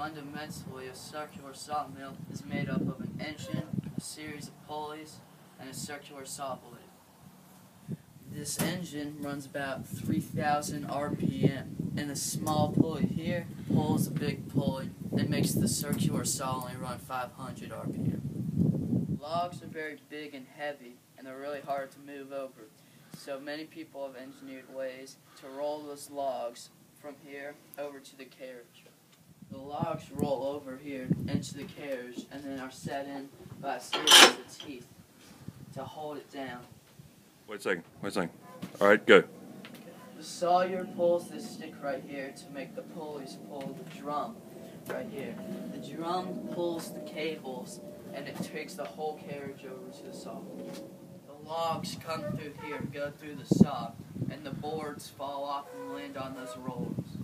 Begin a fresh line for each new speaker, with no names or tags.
Fundamentally, a circular sawmill is made up of an engine, a series of pulleys, and a circular saw blade. This engine runs about 3,000 RPM, and the small pulley here pulls a big pulley and makes the circular saw only run 500 RPM. Logs are very big and heavy, and they're really hard to move over. So many people have engineered ways to roll those logs from here over to the carriage. The logs roll over here into the carriage and then are set in by a series of teeth to hold it down.
Wait a second. Wait a second. All right, go.
The sawyer pulls this stick right here to make the pulleys pull the drum right here. The drum pulls the cables and it takes the whole carriage over to the saw. The logs come through here, go through the saw, and the boards fall off and land on those rollers.